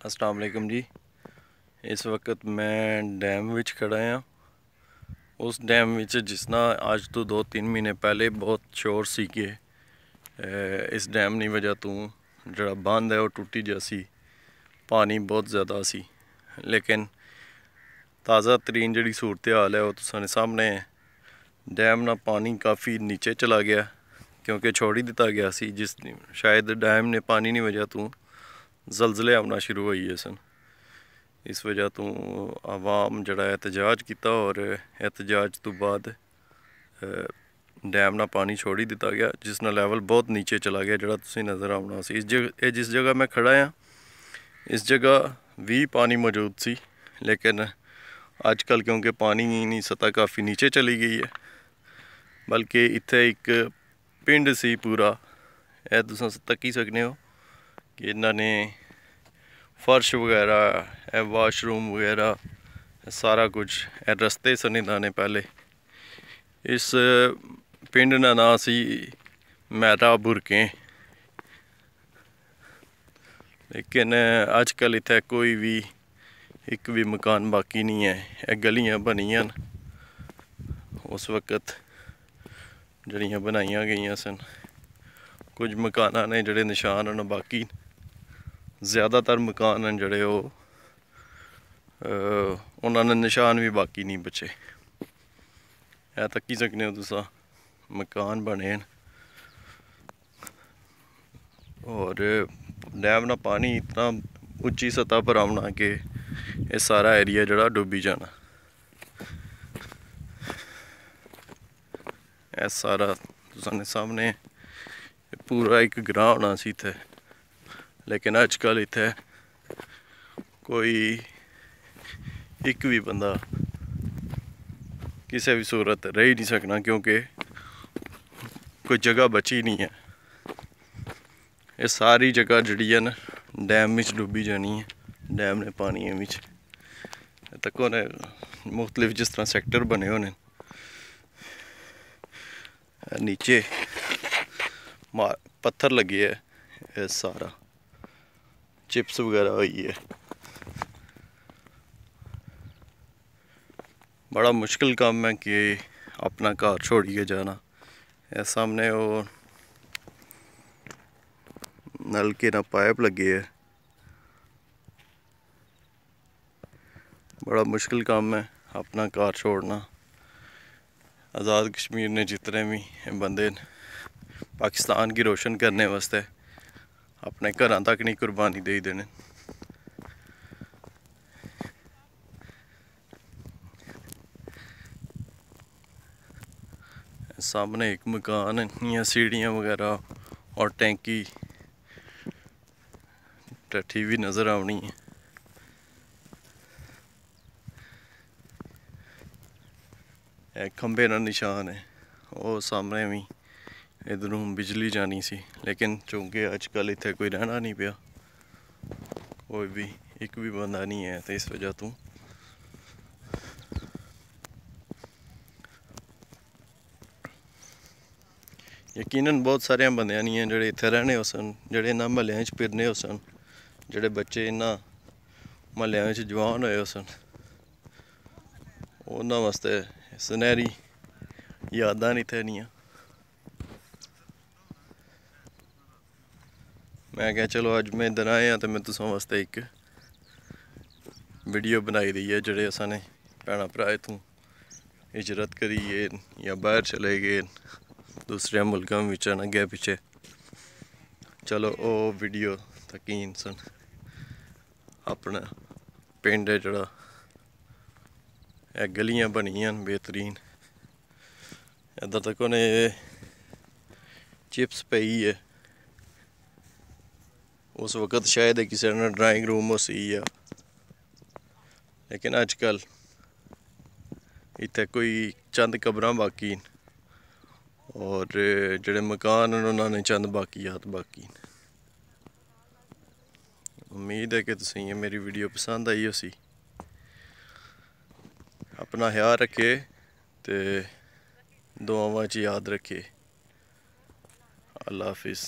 अस्सलाम जी। इस वक्त मैं डैम विच खड़ा हाँ। उस डैम विच जिसना आज तो दो तीन महीने पहले बहुत शोर सी के इस डैम की वजह तो जोड़ा बंद है वह टूटी जैसी पानी बहुत ज़्यादा सी। लेकिन ताज़ा तरीन जी सूरत हाल है वह तो सामने है। डैम ना पानी काफ़ी नीचे चला गया, क्योंकि छोड़ ही दिता गया सी, जिस शायद डैम ने पानी की वजह तो ਜ਼ਲਜ਼ਲੇ ਆਉਣਾ ਸ਼ੁਰੂ ਹੋਈ ਹੈ ਸਨ ਇਸ ਵਜ੍ਹਾ ਤੋਂ ਆਵਾਮ ਜਿਹੜਾ ਹੈ ਇhtਜਾਜ ਕੀਤਾ ਔਰ ਇhtਜਾਜ ਤੋਂ ਬਾਅਦ ਅ, ਡੈਮ ਨਾਲ ਪਾਣੀ ਛੋੜ ਹੀ ਦਿੱਤਾ ਗਿਆ ਜਿਸ ਨਾਲ ਲੈਵਲ ਬਹੁਤ ਨੀਚੇ ਚਲਾ ਗਿਆ ਜਿਹੜਾ ਤੁਸੀਂ ਨਜ਼ਰ ਆਉਣਾ ਸੀ ਇਸ ਜਗ੍ਹਾ ਇਹ ਜਿਸ ਜਗ੍ਹਾ ਮੈਂ ਖੜਾ ਹਾਂ ਇਸ ਜਗ੍ਹਾ ਵੀ ਪਾਣੀ ਮੌਜੂਦ ਸੀ ਲੇਕਿਨ ਅੱਜ ਕੱਲ ਕਿਉਂਕਿ ਪਾਣੀ ਦੀ ਸਤ੍ਹਾ ਕਾਫੀ ਨੀਚੇ ਚਲੀ ਗਈ ਹੈ ਬਲਕਿ ਇੱਥੇ ਇੱਕ ਪਿੰਡ ਸੀ ਪੂਰਾ ਇਹ ਤੁਸੀਂ ਤੱਕੀ ਸਕਦੇ ਹੋ ਕਿ ਇਹਨਾਂ ਨੇ ਫਰਸ਼ ਵਗੈਰਾ, ਇਹ ਵਾਸ਼ਰੂਮ ਵਗੈਰਾ ਸਾਰਾ ਕੁਝ, ਇਹ ਰਸਤੇ ਸਨ ਇਹਨਾਂ ਨੇ ਪਹਿਲੇ। ਇਸ ਪਿੰਡ ਦਾ ਨਾਂ ਸੀ ਮਹਿਰਾ ਬੁਰਕੇ। ਲੇਕਿਨ ਅੱਜ ਕੱਲ ਇੱਥੇ ਕੋਈ ਵੀ ਇੱਕ ਵੀ ਮਕਾਨ ਬਾਕੀ ਨਹੀਂ ਹੈ। ਇਹ ਗਲੀਆਂ ਬਣੀਆਂ ਉਸ ਵਕਤ ਜਿਹੜੀਆਂ ਬਣਾਈਆਂ ਗਈਆਂ ਸਨ, ਕੁਝ ਮਕਾਨਾਂ ਨੇ ਜਿਹੜੇ ਨਿਸ਼ਾਨ ਹਨ ਬਾਕੀ ਜ਼ਿਆਦਾਤਰ ਮਕਾਨ ਹਨ ਜਿਹੜੇ ਉਹ ਉਹਨਾਂ ਦੇ ਨਿਸ਼ਾਨ ਵੀ ਬਾਕੀ ਨਹੀਂ ਬਚੇ। ਇਹ ਤਾਂ ਕੀ ਸਕਦੇ ਹੋ ਤੁਸੀਂ? ਮਕਾਨ ਬਣੇ ਨੇ ਔਰ ਡੈਮ ਦਾ ਪਾਣੀ ਇਤਨਾ ਉੱਚੀ ਸਤਹ ਪਰ ਆਉਣਾ ਕਿ ਇਹ ਸਾਰਾ ਏਰੀਆ ਜਿਹੜਾ ਡੁੱਬੀ ਜਾਣਾ। ਇਹ ਸਾਰਾ ਤੁਹਾਡੇ ਸਾਹਮਣੇ ਪੂਰਾ ਇੱਕ ਗ੍ਰਾਹ ਹੋਣਾ ਸੀ ਇੱਥੇ। ਲੇਕਿਨ ਅੱਜ ਕੱਲ ਇੱਥੇ ਕੋਈ ਇੱਕ ਵੀ ਬੰਦਾ ਕਿਸੇ ਵੀ ਸੂਰਤ ਰਹਿ ਹੀ ਨਹੀਂ ਸਕਣਾ ਕਿਉਂਕਿ ਕੋਈ ਜਗ੍ਹਾ ਬਚੀ ਨਹੀਂ ਹੈ। ਇਹ ਸਾਰੀ ਜਗ੍ਹਾ ਜਿਹੜੀ ਹੈ ਨਾ, ਡੈਮ ਵਿੱਚ ਡੁੱਬੀ ਜਾਣੀ ਹੈ। ਡੈਮ ਨੇ ਪਾਣੀ ਵਿੱਚ। ਤੱਕੋ ਨੇ ਮੁxtਲਿਫ ਜਿਸ ਤਰ੍ਹਾਂ ਸੈਕਟਰ ਬਣੇ ਹੋਏ ਨੇ। ਨੀਚੇ ਮਾ- ਪੱਥਰ ਲੱਗੇ ਹੈ ਇਹ ਸਾਰਾ। चिप्स वगैरह और है। बड़ा मुश्किल काम है कि अपना घर छोड़ के जाना। यह सामने वो नल ना पाइप लगे है। बड़ा मुश्किल काम है अपना घर छोड़ना। आज़ाद कश्मीर ने जितने भी बंदे पाकिस्तान की रोशन करने वास्ते अपने घर तक नहीं कुर्बानी दे देने सामने एक मकान है या सीढ़ियाँ वगैरह और टैंकी टट्ठी भी नज़र आनी है ਇਹ ਖੰਭੇ ਦਾ ਨਿਸ਼ਾਨ ਹੈ ਉਹ ਸਾਹਮਣੇ ਵੀ ਇਧਰੋਂ ਬਿਜਲੀ ਜਾਣੀ ਸੀ, ਲੇਕਿਨ ਚੁੰਕੇ ਅੱਜ ਕੱਲ ਇੱਥੇ ਕੋਈ ਰਹਿਣਾ ਨਹੀਂ ਪਿਆ। ਕੋਈ ਵੀ, ਇੱਕ ਵੀ ਬੰਦਾ ਨਹੀਂ ਹੈ ਤੇ ਇਸ ਵਜ੍ਹਾ ਤੋਂ। ਯਕੀਨਨ ਬਹੁਤ ਸਾਰਿਆਂ ਬੰਦਿਆਂ ਨਹੀਂ ਹੈ ਜਿਹੜੇ ਇੱਥੇ ਰਹਿਣੇ ਹੋ ਸਨ, ਜਿਹੜੇ ਇਹਨਾਂ ਮਹੱਲਿਆਂ 'ਚ ਫਿਰਨੇ ਹੋ ਸਨ, ਜਿਹੜੇ ਬੱਚੇ ਇਹਨਾਂ ਮਹੱਲਿਆਂ ਵਿੱਚ ਜਵਾਨ ਹੋਏ ਹੋ ਸਨ। ਉਹਨਾਂ ਵਾਸਤੇ ਸੁਨਹਿਰੀ ਯਾਦਾਂ ਨਹੀਂ ਥੈਨੀਆਂ ਮੈਂ ਕਿਹਾ ਚਲੋ ਅੱਜ ਮੈਂ ਇੱਧਰ ਆਇਆ ਤੇ ਮੈਂ ਤੁਸਾਂ ਵਾਸਤੇ ਇੱਕ ਵੀਡੀਓ ਬਣਾਈ ਰਹੀ ਹੈ ਜਿਹੜੇ ਅਸਾਂ ਨੇ ਭੈਣਾਂ ਭਰਾ ਇਥੋਂ ਹਿਜਰਤ ਕਰੀ ਹੈ ਜਾਂ ਬਾਹਰ ਚਲੇ ਗਏ ਦੂਸਰੇ ਮੁਲਕਾਂ ਵਿੱਚ ਨਾ ਗਏ ਪਿੱਛੇ ਚਲੋ ਉਹ ਵੀਡੀਓ ਤਕੀਨ ਸਨ ਆਪਣਾ ਪਿੰਡ ਹੈ ਜਿਹੜਾ ਇਹ ਗਲੀਆਂ ਬਣੀਆਂ ਨੇ ਬਿਹਤਰੀਨ ਇੱਧਰ ਤੱਕ ਉਹਨੇ ਚਿਪਸ ਪਈ ਹੈ ਉਸ ਵਕਤ ਸ਼ਾਇਦ ਇਹ ਕਿਸੇ ਦਾ ਡਰਾਇੰਗ ਰੂਮ ਹੋ ਸੀ ਆ ਲੇਕਿਨ ਅੱਜ ਕੱਲ ਇੱਥੇ ਕੋਈ ਚੰਦ ਕਬਰਾਂ ਬਾਕੀ ਨੇ ਔਰ ਜਿਹੜੇ ਮਕਾਨ ਹਨ ਉਹਨਾਂ ਨੇ ਚੰਦ ਬਾਕੀਆਤ ਬਾਕੀ ਨੇ। ਉਮੀਦ ਹੈ ਕਿ ਤੁਸੀਂ ਇਹ ਮੇਰੀ ਵੀਡੀਓ ਪਸੰਦ ਆਈ ਹੋਸੀ। ਆਪਣਾ ਖਿਆਲ ਰੱਖੇ ਤੇ ਦੁਆਵਾਂ 'ਚ ਯਾਦ ਰੱਖੇ। ਅੱਲਾ ਹਾਫਿਜ਼।